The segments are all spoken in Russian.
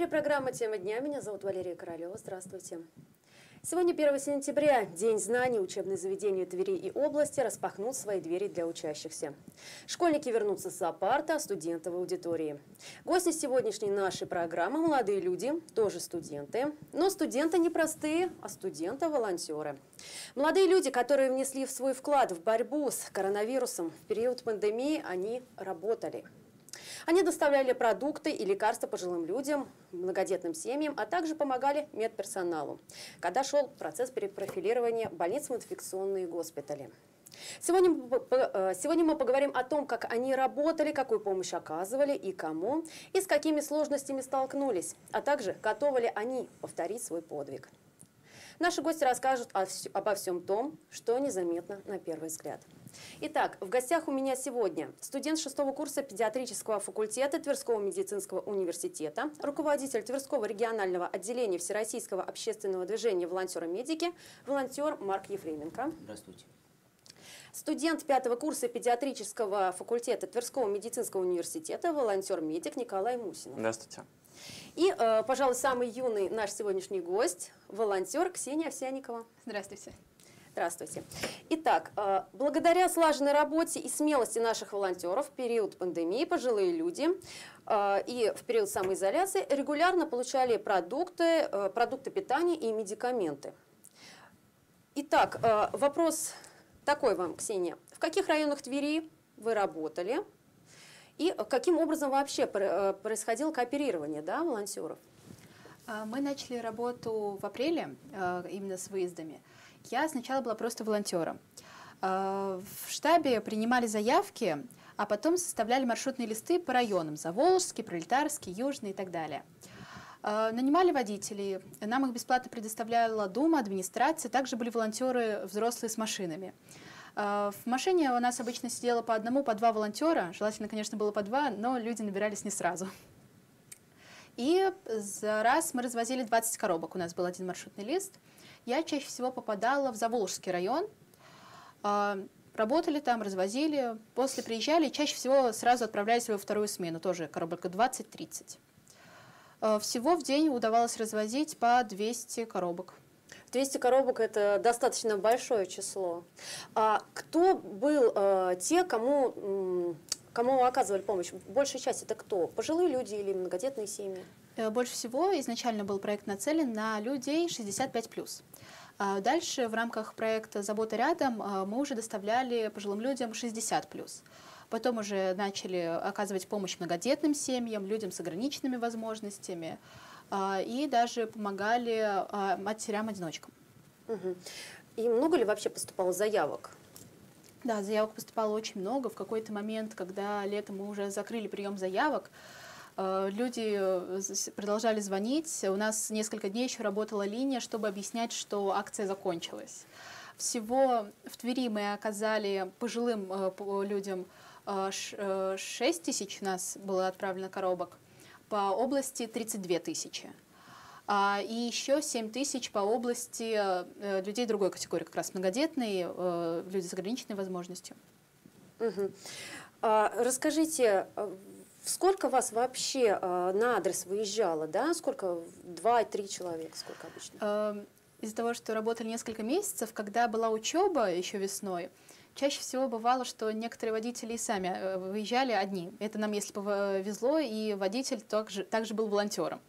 эфире программа «Тема дня». Меня зовут Валерия Королева. Здравствуйте. Сегодня 1 сентября, День знаний. Учебные заведения Твери и области распахнут свои двери для учащихся. Школьники вернутся с зоопарта, а студенты в аудитории. Гости сегодняшней нашей программы – молодые люди, тоже студенты. Но студенты не простые, а студенты-волонтеры. Молодые люди, которые внесли в свой вклад в борьбу с коронавирусом в период пандемии, они работали – они доставляли продукты и лекарства пожилым людям, многодетным семьям, а также помогали медперсоналу, когда шел процесс перепрофилирования больниц в инфекционные госпитали. Сегодня, э, сегодня мы поговорим о том, как они работали, какую помощь оказывали и кому, и с какими сложностями столкнулись, а также готовы ли они повторить свой подвиг. Наши гости расскажут обо всем том, что незаметно на первый взгляд. Итак, в гостях у меня сегодня студент шестого курса педиатрического факультета Тверского медицинского университета, руководитель Тверского регионального отделения Всероссийского общественного движения «Волонтеры-медики», волонтер Марк Ефременко. Здравствуйте. Студент пятого курса педиатрического факультета Тверского медицинского университета, волонтер-медик Николай Мусин. Здравствуйте. И, э, пожалуй, самый юный наш сегодняшний гость, волонтер Ксения Овсяникова. Здравствуйте. Здравствуйте. Итак, э, благодаря слаженной работе и смелости наших волонтеров в период пандемии пожилые люди э, и в период самоизоляции регулярно получали продукты, продукты питания и медикаменты. Итак, вопрос такой вам, Ксения. В каких районах Твери вы работали? И каким образом вообще э, происходило кооперирование да, волонтеров? А, мы начали работу в апреле э, именно с выездами. Я сначала была просто волонтером. А, в штабе принимали заявки, а потом составляли маршрутные листы по районам. Заволжский, Пролетарский, Южный и так далее. А, нанимали водителей, нам их бесплатно предоставляла Дума, администрация, также были волонтеры взрослые с машинами. А, в машине у нас обычно сидело по одному, по два волонтера. Желательно, конечно, было по два, но люди набирались не сразу. И за раз мы развозили 20 коробок. У нас был один маршрутный лист. Я чаще всего попадала в Заволжский район. А, работали там, развозили. После приезжали, чаще всего сразу отправлялись во вторую смену, тоже коробок 20-30. А, всего в день удавалось развозить по 200 коробок. 200 коробок – это достаточно большое число. А кто был э, те, кому, кому оказывали помощь? Большая часть – это кто? Пожилые люди или многодетные семьи? Э, больше всего изначально был проект нацелен на людей 65+. А дальше в рамках проекта «Забота рядом» э, мы уже доставляли пожилым людям 60+. Потом уже начали оказывать помощь многодетным семьям, людям с ограниченными возможностями – а, и даже помогали а, матерям-одиночкам. И много ли вообще поступало заявок? Да, заявок поступало очень много. В какой-то момент, когда летом мы уже закрыли прием заявок, а, люди э, продолжали звонить. У нас несколько дней еще работала линия, чтобы объяснять, что акция закончилась. Всего в Твери мы оказали пожилым э, людям 6 э, тысяч у нас было отправлено коробок по области 32 тысячи. А, и еще 7 тысяч по области э, людей другой категории, как раз многодетные, э, люди с ограниченной возможностью. Угу. А, расскажите, сколько вас вообще на адрес выезжало, да? Сколько? Два-три человека, сколько обычно? Эм, из-за того, что работали несколько месяцев, когда была учеба еще весной, Чаще всего бывало, что некоторые водители и сами э, выезжали одни. Это нам, если повезло, и водитель также, также был волонтером.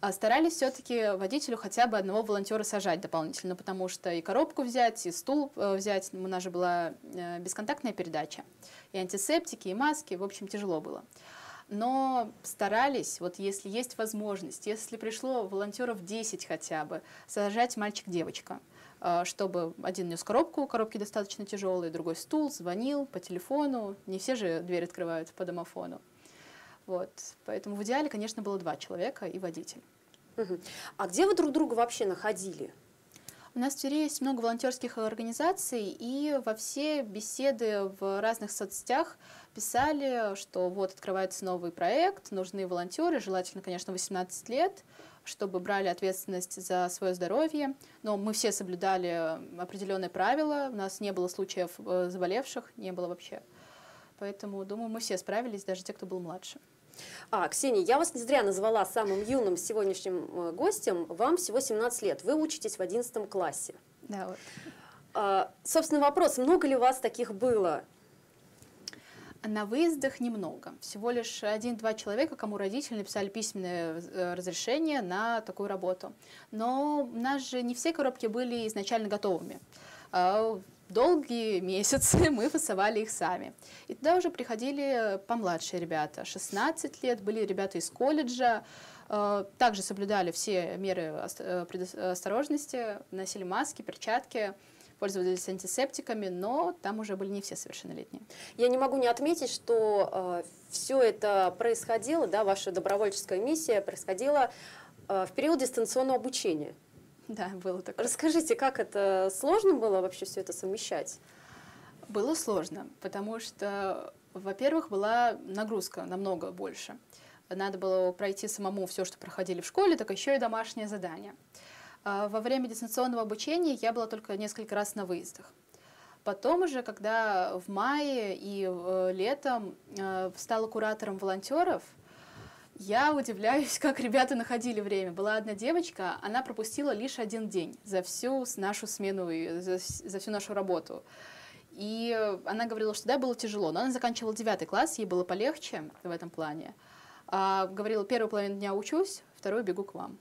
А старались все-таки водителю хотя бы одного волонтера сажать дополнительно, потому что и коробку взять, и стул э, взять, у нас же была э, бесконтактная передача, и антисептики, и маски, в общем, тяжело было. Но старались, вот если есть возможность, если пришло волонтеров 10 хотя бы, сажать мальчик-девочка. А, чтобы один нес коробку, коробки достаточно тяжелые, другой стул, звонил по телефону. Не все же дверь открывают по домофону. Вот. Поэтому в идеале, конечно, было два человека и водитель. А где вы друг друга вообще находили? У нас в Твери есть много волонтерских организаций, и во все беседы в разных соцсетях писали, что вот открывается новый проект, нужны волонтеры, желательно, конечно, 18 лет, чтобы брали ответственность за свое здоровье. Но мы все соблюдали определенные правила, у нас не было случаев э, заболевших, не было вообще. Поэтому, думаю, мы все справились, даже те, кто был младше. А, Ксения, я вас не зря назвала самым юным сегодняшним э, гостем. Вам всего 17 лет. Вы учитесь в 11 классе. Да, вот. А, собственно, вопрос, много ли у вас таких было? На выездах немного. Всего лишь один-два человека, кому родители написали письменное э, разрешение на такую работу. Но у нас же не все коробки были изначально готовыми. А, долгие месяцы мы фасовали их сами. И туда уже приходили помладшие ребята. 16 лет были ребята из колледжа, э, также соблюдали все меры э, предосторожности, носили маски, перчатки пользовались антисептиками, но там уже были не все совершеннолетние. Я не могу не отметить, что э, все это происходило, да, ваша добровольческая миссия происходила э, в период дистанционного обучения. Да, было такое. Расскажите, как это сложно было вообще все это совмещать? Было сложно, потому что, во-первых, была нагрузка намного больше. Надо было пройти самому все, что проходили в школе, так еще и домашнее задание. А, во время дистанционного обучения я была только несколько раз на выездах. Потом уже, когда в мае и э, летом э, стала куратором волонтеров, я удивляюсь, как ребята находили время. Была одна девочка, она пропустила лишь один день за всю нашу смену, за, за всю нашу работу. И она говорила, что да, было тяжело, но она заканчивала девятый класс, ей было полегче в этом плане. А, говорила, первую половину дня учусь, вторую бегу к вам.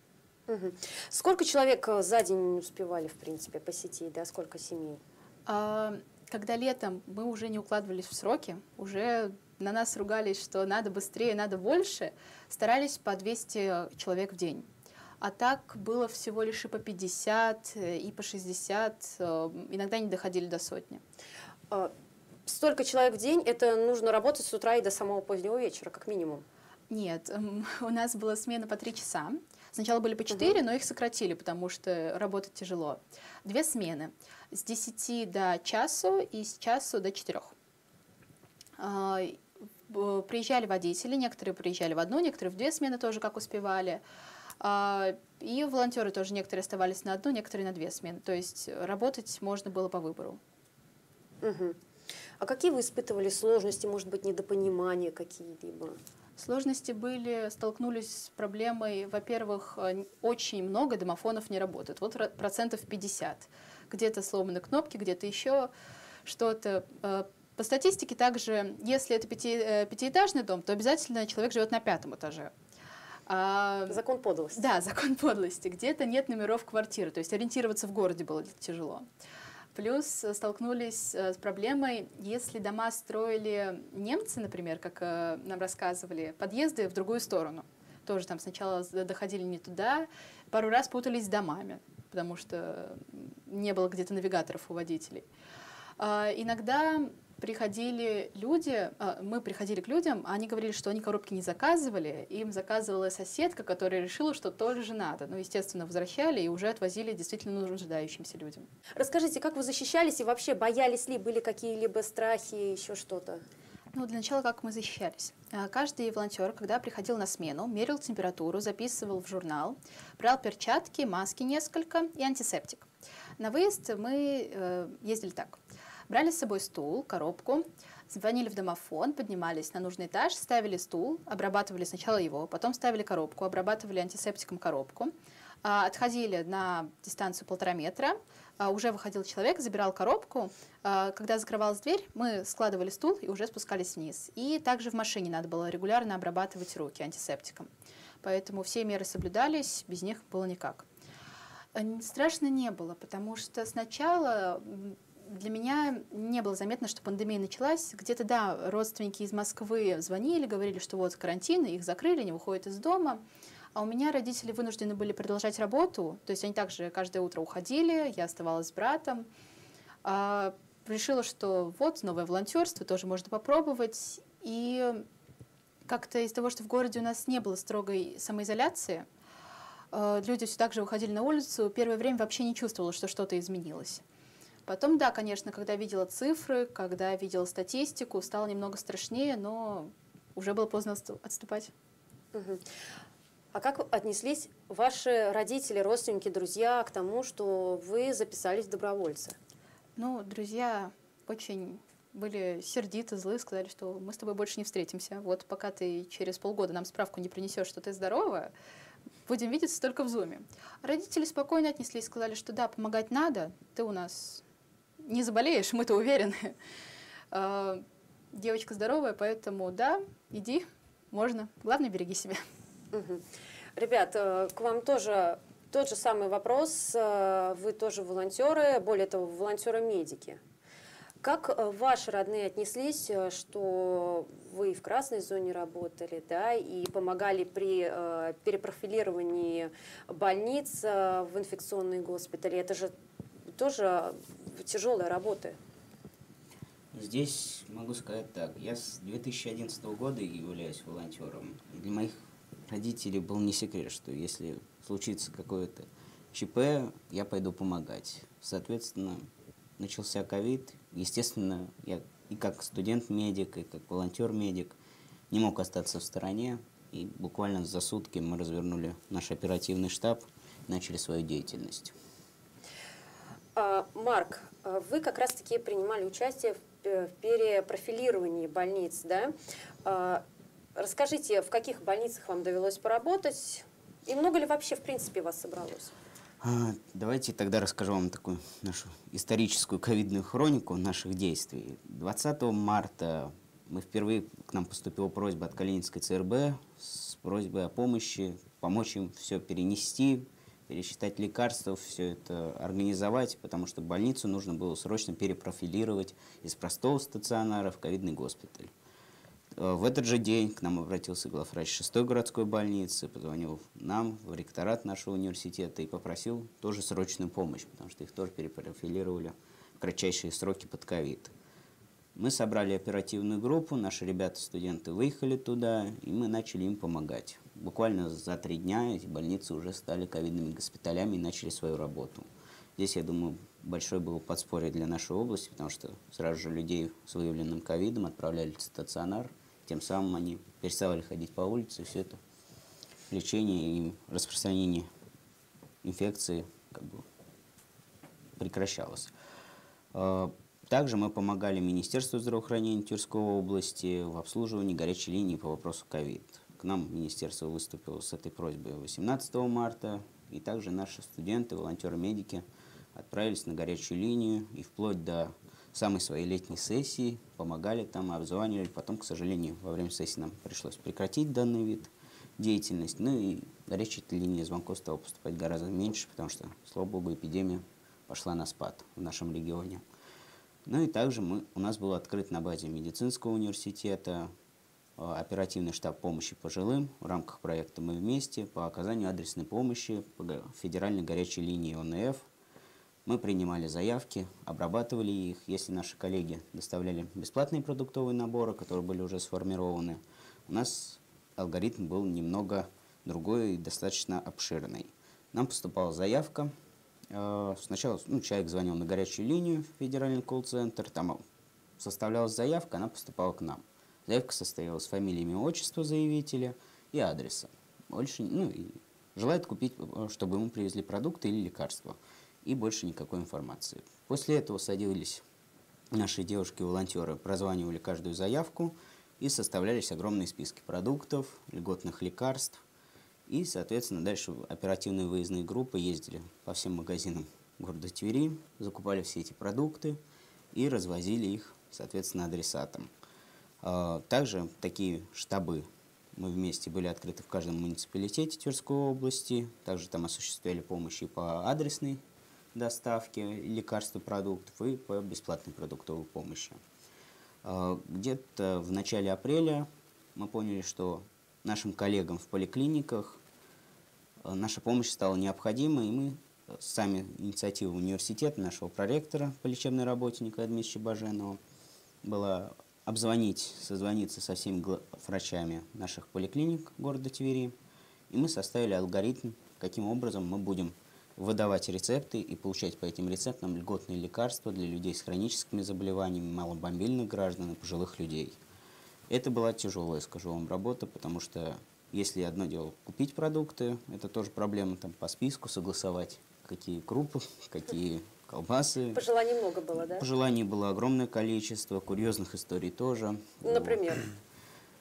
Угу. Сколько человек э, за день успевали, в принципе, посетить, да, сколько семей? А, когда летом мы уже не укладывались в сроки, уже на нас ругались, что надо быстрее, надо больше, старались по 200 человек в день. А так было всего лишь и по 50, э, и по 60, э, иногда не доходили до сотни. А, столько человек в день, это нужно работать с утра и до самого позднего вечера, как минимум? Нет, у нас была смена по 3 часа. Сначала были по 4, угу. но их сократили, потому что работать тяжело. Две смены. С 10 до часу и с часу до 4. А, приезжали водители, некоторые приезжали в одну, некоторые в две смены тоже, как успевали. А, и волонтеры тоже некоторые оставались на одну, некоторые на две смены. То есть работать можно было по выбору. Угу. А какие вы испытывали сложности, может быть, недопонимания какие-либо? Сложности были, столкнулись с проблемой, во-первых, э, очень много домофонов не работает, вот процентов 50. Где-то сломаны кнопки, где-то еще что-то. Э, по статистике также, если это пяти, э, пятиэтажный дом, то обязательно человек живет на пятом этаже. А, закон подлости. Да, закон подлости. Где-то нет номеров квартиры, то есть ориентироваться в городе было тяжело. Плюс э, столкнулись э, с проблемой, если дома строили немцы, например, как э, нам рассказывали, подъезды в другую сторону. Тоже там сначала доходили не туда, пару раз путались с домами, потому что не было где-то навигаторов у водителей. А, иногда приходили люди, а, мы приходили к людям, а они говорили, что они коробки не заказывали, им заказывала соседка, которая решила, что тоже надо. Ну, естественно, возвращали и уже отвозили действительно нуждающимся людям. Расскажите, как вы защищались и вообще боялись ли, были какие-либо страхи, еще что-то? Ну, для начала, как мы защищались. А, каждый волонтер, когда приходил на смену, мерил температуру, записывал в журнал, брал перчатки, маски несколько и антисептик. На выезд мы э, ездили так. Брали с собой стул, коробку, звонили в домофон, поднимались на нужный этаж, ставили стул, обрабатывали сначала его, потом ставили коробку, обрабатывали антисептиком коробку, а, отходили на дистанцию полтора метра, а, уже выходил человек, забирал коробку. А, когда закрывалась дверь, мы складывали стул и уже спускались вниз. И также в машине надо было регулярно обрабатывать руки антисептиком. Поэтому все меры соблюдались, без них было никак. Страшно не было, потому что сначала для меня не было заметно, что пандемия началась. Где-то, да, родственники из Москвы звонили, говорили, что вот карантин, их закрыли, не выходят из дома. А у меня родители вынуждены были продолжать работу, то есть они также каждое утро уходили, я оставалась с братом. А, решила, что вот новое волонтерство, тоже можно попробовать. И как-то из того, что в городе у нас не было строгой самоизоляции, а, люди все так же выходили на улицу, первое время вообще не чувствовала, что что-то изменилось. Потом, да, конечно, когда видела цифры, когда видела статистику, стало немного страшнее, но уже было поздно отступать. Угу. А как отнеслись ваши родители, родственники, друзья к тому, что вы записались в добровольцы? Ну, друзья очень были сердиты, злые, сказали, что мы с тобой больше не встретимся. Вот пока ты через полгода нам справку не принесешь, что ты здоровая, будем видеться только в зуме. Родители спокойно отнеслись, сказали, что да, помогать надо, ты у нас не заболеешь, мы-то уверены. А, девочка здоровая, поэтому да, иди, можно. Главное, береги себя. Ребят, э, к вам тоже тот же самый вопрос. Э, вы тоже волонтеры, более того, волонтеры-медики. Как э, ваши родные отнеслись, что вы в красной зоне работали, да, и помогали при перепрофилировании больниц в инфекционные госпитали? Это же тоже тяжелая работа. Здесь могу сказать так. Я с 2011 года являюсь волонтером. Для моих родителей был не секрет, что если случится какое-то ЧП, я пойду помогать. Соответственно, начался ковид, естественно, я и как студент-медик, и как волонтер-медик не мог остаться в стороне. И буквально за сутки мы развернули наш оперативный штаб начали свою деятельность. А, Марк, а вы как раз-таки принимали участие в перепрофилировании больниц, да? А, расскажите, в каких больницах вам довелось поработать? И много ли вообще, в принципе, вас собралось? Давайте тогда расскажу вам такую нашу историческую ковидную хронику наших действий. 20 марта мы впервые к нам поступила просьба от Калининской ЦРБ с просьбой о помощи, помочь им все перенести, пересчитать лекарства, все это организовать, потому что больницу нужно было срочно перепрофилировать из простого стационара в ковидный госпиталь. Э, в этот же день к нам обратился главврач 6 городской больницы, позвонил нам в ректорат нашего университета и попросил тоже срочную помощь, потому что их тоже перепрофилировали в кратчайшие сроки под ковид. Мы собрали оперативную группу, наши ребята-студенты выехали туда, и мы начали им помогать. Буквально за три дня эти больницы уже стали ковидными госпиталями и начали свою работу. Здесь, я думаю, большое было подспорье для нашей области, потому что сразу же людей с выявленным ковидом отправляли в стационар, тем самым они переставали ходить по улице, и все это лечение и распространение инфекции как бы прекращалось. А, также мы помогали Министерству здравоохранения Тверской области в обслуживании горячей линии по вопросу ковид. К нам министерство выступило с этой просьбой 18 марта, и также наши студенты, волонтеры-медики отправились на горячую линию и вплоть до самой своей летней сессии, помогали там, обзванивали. Потом, к сожалению, во время сессии нам пришлось прекратить данный вид деятельности. Ну и горячая линия звонков стала поступать гораздо меньше, потому что, слава богу, эпидемия пошла на спад в нашем регионе. Ну и также мы, у нас был открыт на базе медицинского университета оперативный штаб помощи пожилым в рамках проекта «Мы вместе» по оказанию адресной помощи по федеральной горячей линии ОНФ мы принимали заявки, обрабатывали их. Если наши коллеги доставляли бесплатные продуктовые наборы, которые были уже сформированы, у нас алгоритм был немного другой и достаточно обширный. Нам поступала заявка. Э, сначала ну, человек звонил на горячую линию в федеральный колл-центр, там составлялась заявка, она поступала к нам. Заявка состояла из фамилии, имя, отчества заявителя и адреса. Больше, ну, и желает купить, э, чтобы ему привезли продукты или лекарства и больше никакой информации. После этого садились наши девушки-волонтеры, прозванивали каждую заявку и составлялись огромные списки продуктов, льготных лекарств. И, соответственно, дальше оперативные выездные группы ездили по всем магазинам города Твери, закупали все эти продукты и развозили их, соответственно, адресатам. А, также такие штабы мы вместе были открыты в каждом муниципалитете Тверской области. Также там осуществляли помощь и по адресной доставки лекарств и продуктов и по бесплатной продуктовой помощи. А, где-то в начале апреля мы поняли, что нашим коллегам в поликлиниках а, наша помощь стала необходима, и мы сами инициатива университета, нашего проректора по лечебной работе Николая Дмитриевича Баженова была обзвонить, созвониться со всеми врачами наших поликлиник города Твери, и мы составили алгоритм, каким образом мы будем выдавать рецепты и получать по этим рецептам льготные лекарства для людей с хроническими заболеваниями, маломобильных граждан и пожилых людей. Это была тяжелая, скажу вам, работа, потому что если одно дело купить продукты, это тоже проблема там по списку согласовать, какие крупы, какие колбасы. Пожеланий много было, да? Пожеланий было огромное количество, курьезных историй тоже. Например? Вот.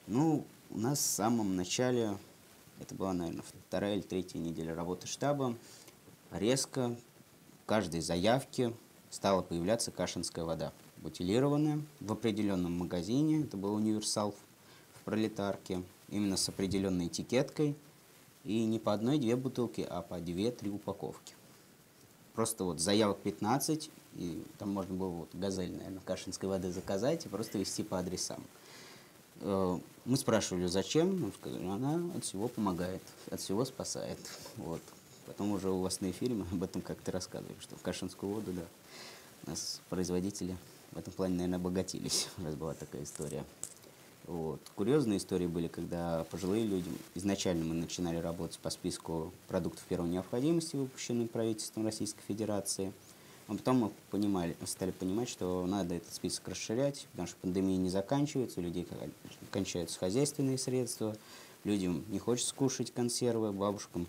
Ну, у нас в самом начале, это была, наверное, вторая или третья неделя работы штаба, резко в каждой заявке стала появляться кашинская вода, бутилированная в определенном магазине, это был универсал в пролетарке, именно с определенной этикеткой, и не по одной-две бутылки, а по две-три упаковки. Просто вот заявок 15, и там можно было вот газель, наверное, кашинской воды заказать и просто везти по адресам. Э, мы спрашивали, зачем, он сказал, она от всего помогает, от всего спасает. Вот. Потом уже у вас на эфире мы об этом как-то рассказывали, что в Кашинскую воду, да, у нас производители в этом плане, наверное, обогатились, раз была такая история. Вот. Курьезные истории были, когда пожилые люди, изначально мы начинали работать по списку продуктов первой необходимости, выпущенных правительством Российской Федерации – а потом мы понимали, стали понимать, что надо этот список расширять, потому что пандемия не заканчивается, у людей кончаются хозяйственные средства, людям не хочется кушать консервы, бабушкам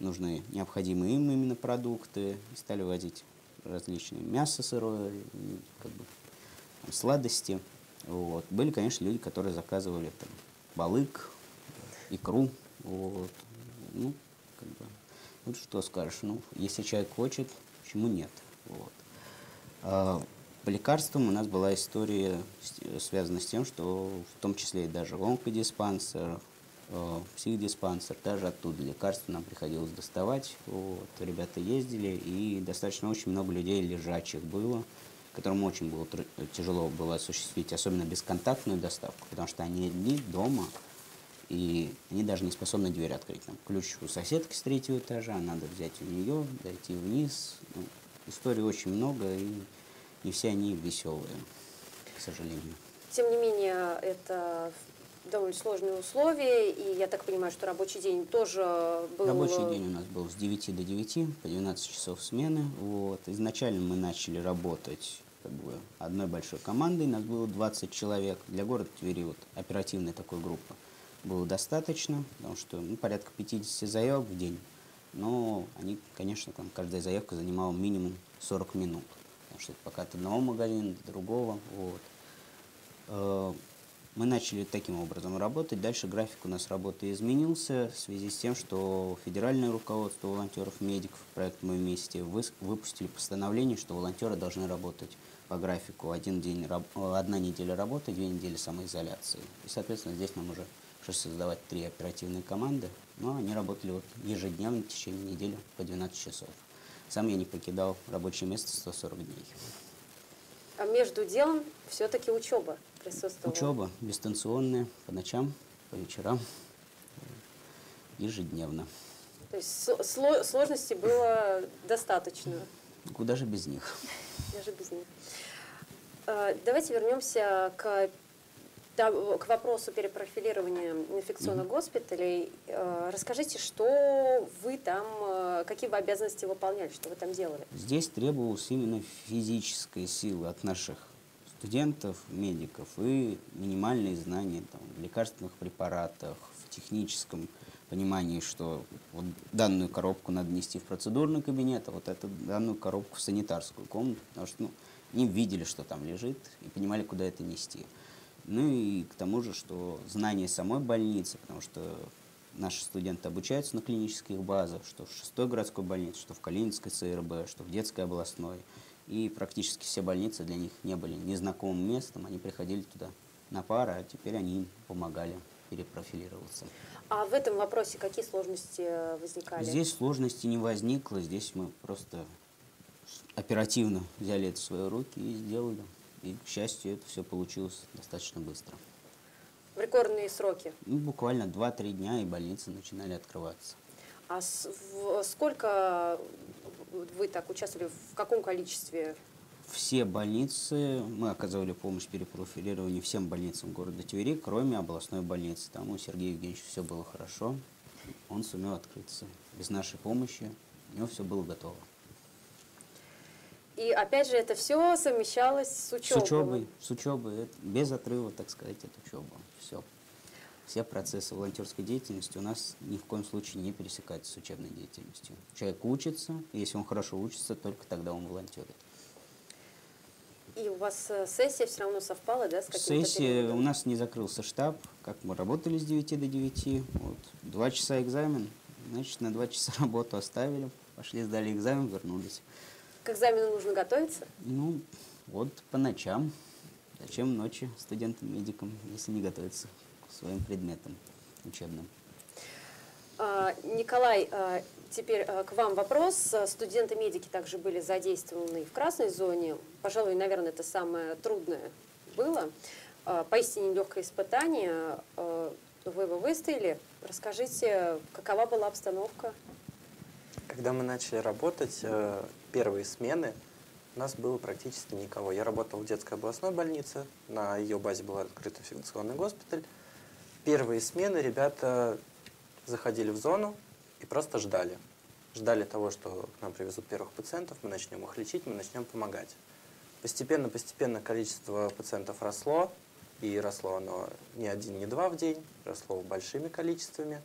нужны необходимые им именно продукты, и стали возить различные мясо сырое, как бы, там, сладости. Вот. Были, конечно, люди, которые заказывали там, балык, икру. Вот. Ну, как бы, вот что скажешь, ну, если человек хочет, почему нет? Вот. А по лекарствам у нас была история, связанная с тем, что в том числе и даже онкодиспансер, э, психдиспансер, даже оттуда лекарства нам приходилось доставать. Вот. Ребята ездили, и достаточно очень много людей лежачих было, которым очень было тяжело было осуществить, особенно бесконтактную доставку, потому что они одни дома, и они даже не способны дверь открыть. Там ключ у соседки с третьего этажа, надо взять у нее, дойти вниз. Ну, Историй очень много, и не все они веселые, к сожалению. Тем не менее, это довольно сложные условия, и я так понимаю, что рабочий день тоже был... Рабочий день у нас был с 9 до 9, по 12 часов смены. Вот. Изначально мы начали работать как бы, одной большой командой, нас было 20 человек. Для города Твери вот, оперативной такой группы было достаточно, потому что ну, порядка 50 заявок в день но они, конечно, там каждая заявка занимала минимум 40 минут, потому что это пока от одного магазина до другого. Вот. Э, мы начали таким образом работать. Дальше график у нас работы изменился в связи с тем, что федеральное руководство волонтеров, медиков, проект «Мы вместе» выпустили постановление, что волонтеры должны работать по графику. Один день, одна неделя работы, две недели самоизоляции. И, соответственно, здесь нам уже пришлось создавать три оперативные команды, но они работали вот ежедневно в течение недели по 12 часов. Сам я не покидал рабочее место 140 дней. А между делом все-таки учеба присутствовала? Учеба дистанционная, по ночам, по вечерам, ежедневно. То есть сложностей было достаточно? Куда же без них? Даже без них. А, давайте вернемся к к вопросу перепрофилирования инфекционных mm-hmm. госпиталей. Э, расскажите, что вы там, э, какие вы обязанности выполняли, что вы там делали? Здесь требовалась именно физическая сила от наших студентов, медиков и минимальные знания там, в лекарственных препаратах, в техническом понимании, что вот данную коробку надо нести в процедурный кабинет, а вот эту данную коробку в санитарскую комнату, потому что ну, они видели, что там лежит, и понимали, куда это нести. Ну и к тому же, что знание самой больницы, потому что наши студенты обучаются на клинических базах, что в шестой городской больнице, что в Калининской ЦРБ, что в детской областной. И практически все больницы для них не были незнакомым местом, они приходили туда на пары, а теперь они им помогали перепрофилироваться. А в этом вопросе какие сложности возникали? Здесь сложности не возникло, здесь мы просто оперативно взяли это в свои руки и сделали. И, к счастью, это все получилось достаточно быстро. В рекордные сроки? Ну, буквально 2-3 дня, и больницы начинали открываться. А с, в, сколько вы так участвовали, в каком количестве? Все больницы, мы оказывали помощь перепрофилированию всем больницам города Твери, кроме областной больницы. Там у Сергея Евгеньевича все было хорошо, он сумел открыться. Без нашей помощи у него все было готово. И опять же, это все совмещалось с учебой. С учебой, с учебой, без отрыва, так сказать, от учебы. Все. все процессы волонтерской деятельности у нас ни в коем случае не пересекаются с учебной деятельностью. Человек учится, и если он хорошо учится, только тогда он волонтерит. И у вас э, сессия все равно совпала, да, с каким-то Сессия, периодом? у нас не закрылся штаб, как мы работали с 9 до 9, вот, два часа экзамен, значит, на два часа работу оставили, пошли, сдали экзамен, вернулись. К экзамену нужно готовиться? Ну, вот по ночам. Зачем ночи студентам-медикам, если не готовиться к своим предметам учебным? А, Николай, а, теперь а, к вам вопрос. Студенты-медики также были задействованы в красной зоне. Пожалуй, наверное, это самое трудное было. А, Поистине нелегкое испытание. А, Вы его выстояли. Расскажите, какова была обстановка? Когда мы начали работать, э, первые смены, у нас было практически никого. Я работал в детской областной больнице, на ее базе был открыт инфекционный госпиталь. Первые смены ребята заходили в зону и просто ждали. Ждали того, что к нам привезут первых пациентов, мы начнем их лечить, мы начнем помогать. Постепенно-постепенно количество пациентов росло, и росло оно не один, не два в день, росло большими количествами.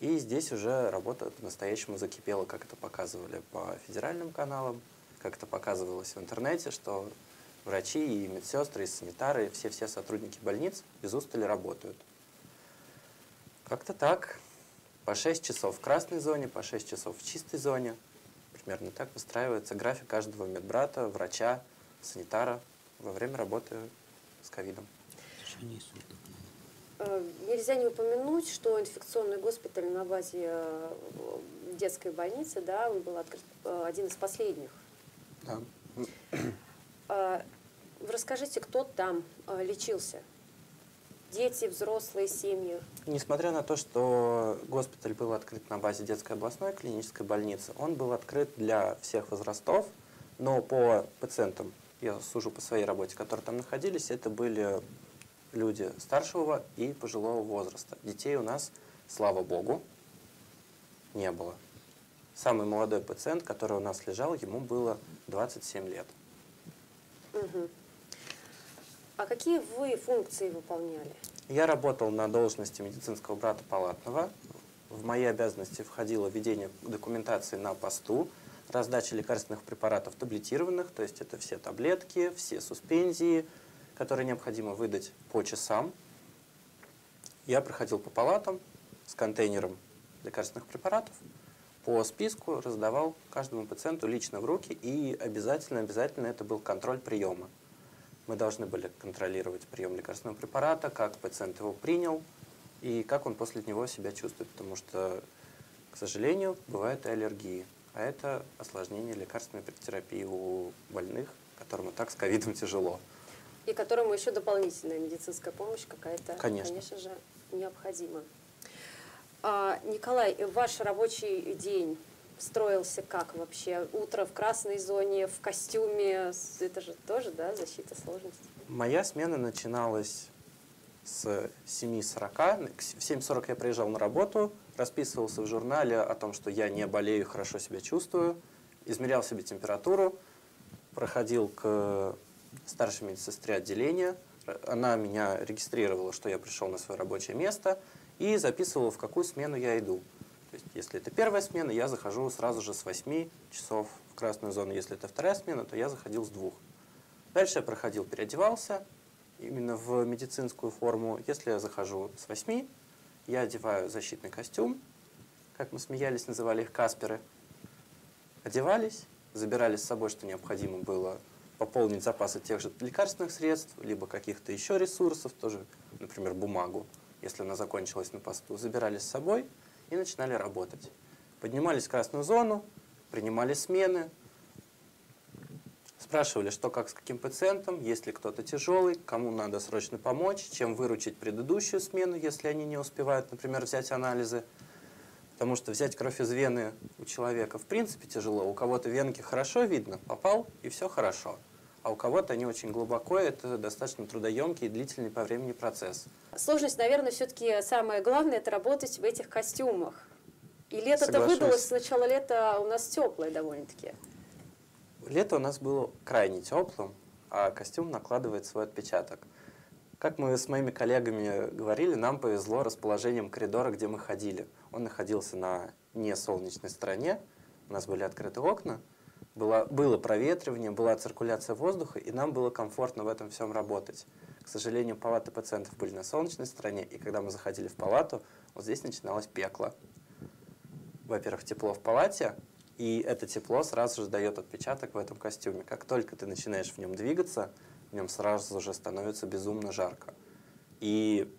И здесь уже работа по-настоящему закипела, как это показывали по федеральным каналам, как это показывалось в интернете, что врачи и медсестры, и санитары, все-все сотрудники больниц без устали работают. Как-то так. По 6 часов в красной зоне, по 6 часов в чистой зоне. Примерно так выстраивается график каждого медбрата, врача, санитара во время работы с ковидом. Э, Нельзя не упомянуть, что инфекционный госпиталь на базе э, детской больницы, да, он был открыт э, один из последних. Да. Расскажите, кто там лечился? Дети, взрослые, семьи? Несмотря на то, что госпиталь был открыт на базе детской областной клинической больницы, он был открыт для всех возрастов, но по пациентам, я сужу по своей работе, которые там находились, это были люди старшего и пожилого возраста. Детей у нас, слава богу, не было. Самый молодой пациент, который у нас лежал, ему было 27 лет. Мгм. А какие вы функции выполняли? Я работал на должности медицинского брата палатного. В мои обязанности входило ведение документации на посту, раздача лекарственных препаратов таблетированных, то есть это все таблетки, все суспензии, которые необходимо выдать по часам. Я проходил по палатам с контейнером лекарственных препаратов, по списку раздавал каждому пациенту лично в руки, и обязательно, обязательно это был контроль приема. Мы должны были контролировать прием лекарственного препарата, как пациент его принял и как он после него себя чувствует, потому что, к сожалению, бывают и аллергии, а это осложнение лекарственной терапии у больных, которым и так с ковидом тяжело. И которому еще дополнительная медицинская помощь какая-то, Конечно. же, необходима. А, Николай, ваш рабочий день строился как вообще? Утро в красной зоне, в костюме, это же тоже, да, защита сложности? Моя смена начиналась с 7.40. К с- В 7.40 я приезжал на работу, расписывался в журнале о том, что я не болею, хорошо себя чувствую, измерял себе температуру, проходил к старшей медсестре отделения. Она меня регистрировала, что я пришел на свое рабочее место и записывала, в какую смену я иду. То есть, если это первая смена, я захожу сразу же с 8 часов в красную зону. Если это вторая смена, то я заходил с двух. Дальше я проходил, переодевался именно в медицинскую форму. Если я захожу с 8, я одеваю защитный костюм, как мы смеялись, называли их касперы. Одевались, забирали с собой, что необходимо было пополнить запасы тех же лекарственных средств, либо каких-то еще ресурсов, тоже, например, бумагу, если она закончилась на посту, забирали с собой и начинали работать. Поднимались в красную зону, принимали смены, Спрашивали, что как с каким пациентом, есть ли кто-то тяжелый, кому надо срочно помочь, чем выручить предыдущую смену, если они не успевают, например, взять анализы. Потому что взять кровь из вены у человека в принципе тяжело. У кого-то венки хорошо видно, попал и все хорошо. А у кого-то они очень глубоко, это достаточно трудоемкий и длительный по времени процесс. Сложность, наверное, все-таки самое главное, это работать в этих костюмах. И лето-то выдалось, с начала лета у нас теплое довольно-таки. Лето у нас было крайне теплым, а костюм накладывает свой отпечаток. Как мы с моими коллегами говорили, нам повезло расположением коридора, где мы ходили. Он находился на несолнечной стороне, у нас были открыты окна, было, было проветривание, была циркуляция воздуха, и нам было комфортно в этом всем работать. К сожалению, палаты пациентов были на солнечной стороне, и когда мы заходили в палату, вот здесь начиналось пекло. Во-первых, тепло в палате, и это тепло сразу же дает отпечаток в этом костюме. Как только ты начинаешь в нем двигаться, в нем сразу же становится безумно жарко. И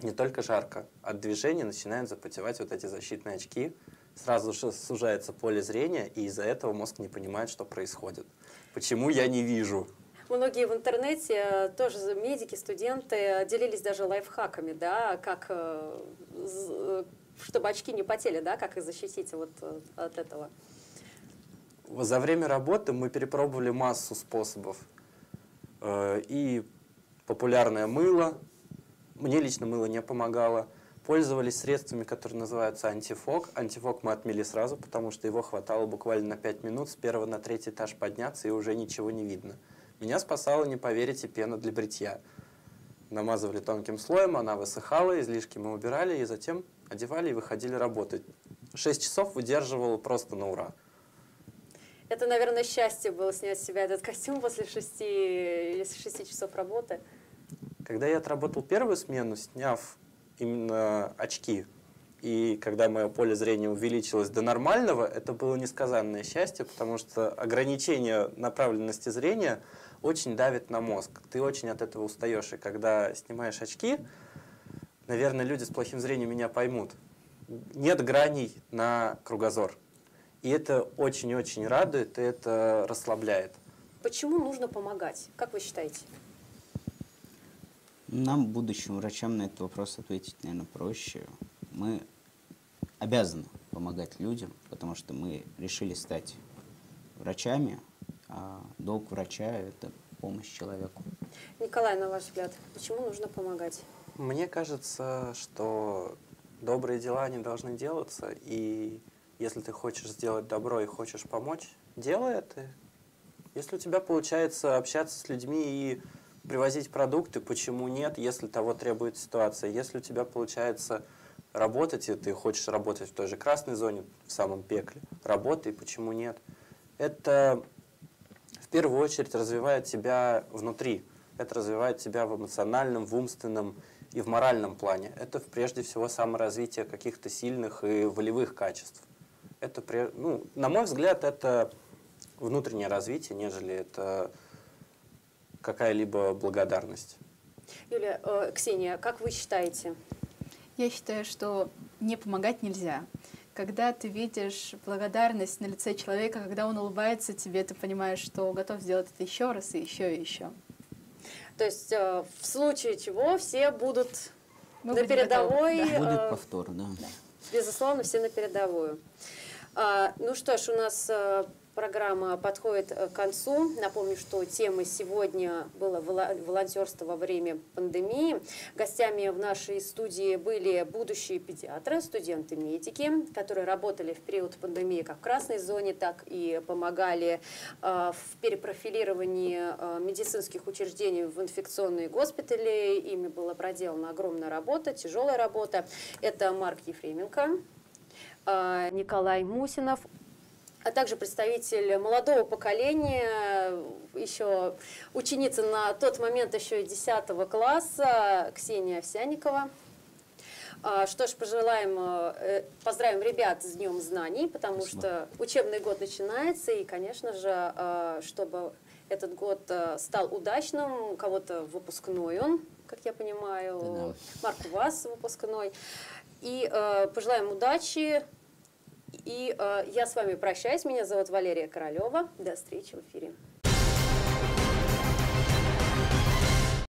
не только жарко, от движения начинают запотевать вот эти защитные очки, сразу же сужается поле зрения, и из-за этого мозг не понимает, что происходит. Почему я не вижу? Многие в интернете, э, тоже медики, студенты, делились даже лайфхаками, да, как, э, чтобы очки не потели, да, как их защитить вот э, от этого. За время работы мы перепробовали массу способов. Э, И популярное мыло, мне лично мыло не помогало. Пользовались средствами, которые называются антифок. Антифок мы отмели сразу, потому что его хватало буквально на 5 минут с первого на третий этаж подняться, и уже ничего не видно. Меня спасала, не поверите, пена для бритья. Намазывали тонким слоем, она высыхала, излишки мы убирали, и затем одевали и выходили работать. 6 часов выдерживал просто на ура. Это, наверное, счастье было снять с себя этот костюм после шести, шести часов работы. Когда я отработал первую смену, сняв именно очки, и когда мое поле зрения увеличилось до нормального, это было несказанное счастье, потому что ограничение направленности зрения очень давит на мозг. Ты очень от этого устаешь. И когда снимаешь очки, наверное, люди с плохим зрением меня поймут. Нет граней на кругозор. И это очень-очень радует, и это расслабляет. Почему нужно помогать? Как вы считаете? Нам, будущим врачам, на этот вопрос ответить, наверное, проще. Мы обязаны помогать людям, потому что мы решили стать врачами, а долг врача – это помощь человеку. Николай, на ваш взгляд, почему нужно помогать? Мне кажется, что добрые дела не должны делаться, и если ты хочешь сделать добро и хочешь помочь, делай это. Если у тебя получается общаться с людьми и привозить продукты, почему нет, если того требует ситуация? Если у тебя получается работать, и ты хочешь работать в той же красной зоне, в самом пекле, работай, почему нет? Это в первую очередь развивает тебя внутри. Это развивает тебя в эмоциональном, в умственном и в моральном плане. Это прежде всего саморазвитие каких-то сильных и волевых качеств. Это, ну, на мой взгляд, это внутреннее развитие, нежели это какая-либо благодарность. Юлия, э, Ксения, как вы считаете? Я считаю, что не помогать нельзя. Когда ты видишь благодарность на лице человека, когда он улыбается тебе, ты понимаешь, что готов сделать это еще раз и еще и еще. То есть э, в случае чего все будут Мы на передовой, готовы, да. Будет э, повтор, да. безусловно, все на передовую. А, ну что ж, у нас э, программа подходит э, к концу. Напомню, что темой сегодня было волонтерство во время пандемии. Гостями в нашей студии были будущие педиатры, студенты-медики, которые работали в период пандемии как в красной зоне, так и помогали э, в перепрофилировании э, медицинских учреждений в инфекционные госпитали. Ими была проделана огромная работа, тяжелая работа. Это Марк Ефременко, Николай Мусинов, а также представитель молодого поколения, еще ученица на тот момент еще и 10 класса Ксения Овсяникова. А, Что ж, пожелаем, э, поздравим ребят с Днем знаний, потому Спасибо. что учебный год начинается, и, конечно же, э, чтобы этот год э, стал удачным, у кого-то выпускной он, как я понимаю. Марк, у вас выпускной. И э, пожелаем удачи, и э, я с вами прощаюсь. Меня зовут Валерия Королева. До встречи в эфире.